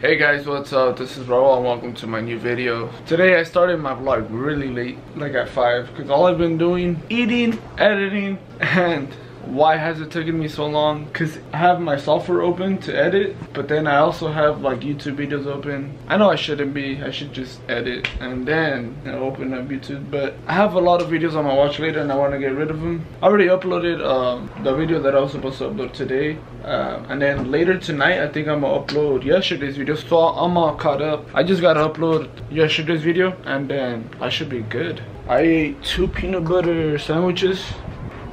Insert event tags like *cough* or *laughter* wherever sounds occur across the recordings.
Hey guys, what's up? This is Raul and welcome to my new video. Today I started my vlog really late, like at 5, because all I've been doing, eating, editing, *laughs* and why has it taken me so long? Because i have my software open to edit but then i also have like youtube videos open. I know i shouldn't be i should just edit and then you know, open up youtube but i have a lot of videos on my watch later and i want to get rid of them i already uploaded um, the video that i was supposed to upload today uh, and then later tonight i think i'm gonna upload yesterday's video. So i'm all caught up. I just gotta upload yesterday's video and then i should be good. I ate two peanut butter sandwiches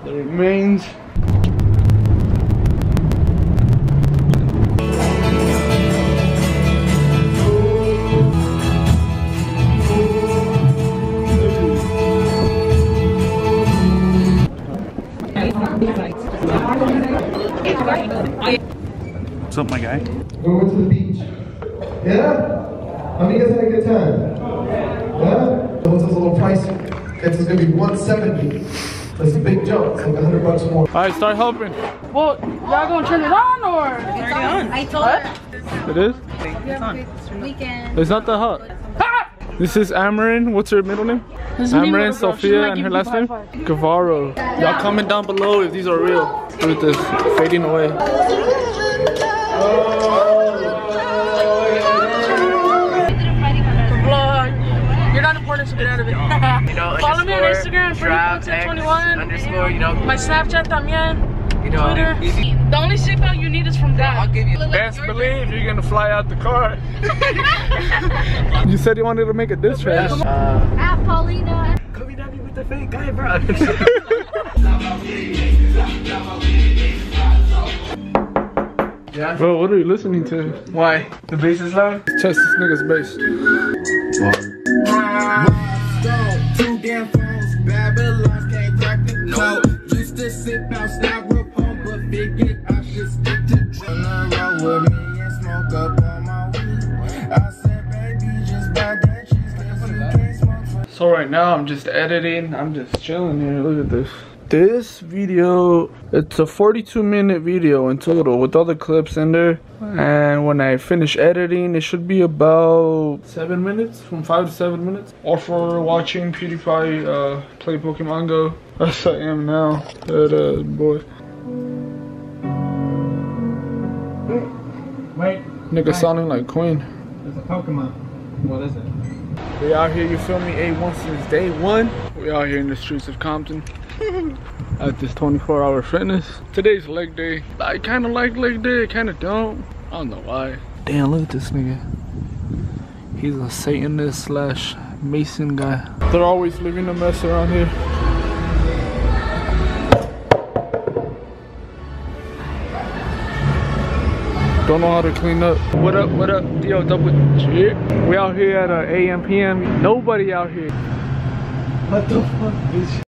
the remains What's up, my guy? We went to the beach. Yeah? How many of you guys had a good time? Yeah? The hotel's a little pricey. It's gonna be 170. That's a big jump. It's like 100 bucks more. all right start helping Well, y'all gonna turn it on or? I told her. it is Weekend. it's not that hot *laughs* this is Amarin. What's her middle name? Amarin, Sophia, and her last name? Guevaro. Y'all comment down below if these are real. Look at this, fading away. Vlog. You're not important, so get out of it. *laughs* you know, Follow me on Instagram, Drop X, 21 underscore, you know, My Snapchat también. you know, Twitter. easy. The only seatbelt you need is from I'll that. give you. Best believe you're gonna fly out the car. *laughs* you said you wanted to make a diss track. Uh, At Paulina. Coming down here with the fake guy, bro. *laughs* Yeah. Bro, what are you listening to? Why? The bass is loud? Test this nigga's bass. Two damn phones, Babylon can't crack the code. Used to sip out styrofoam, but figured So right now I'm just editing. I'm just chilling here. Look at this. This video, it's a 42 minute video in total with all the clips in there. And when I finish editing, it should be about seven minutes, from five to seven minutes. Or for watching PewDiePie uh, play Pokemon Go, *laughs* as I am now. That uh, boy. Wait, Nigga sounding like Queen. there's a Pokemon. What is it? We out here, you feel me? A1 since day one. We out here in the streets of Compton. *laughs* At this 24 hour fitness. Today's leg day. I kinda like leg day, I kinda don't. I don't know why. Damn, look at this nigga. He's a Satanist slash Mason guy. They're always leaving a mess around here. Don't know how to clean up. What up, what up, DO double G? We out here at uh, AM PM. Nobody out here. What the fuck, bitch?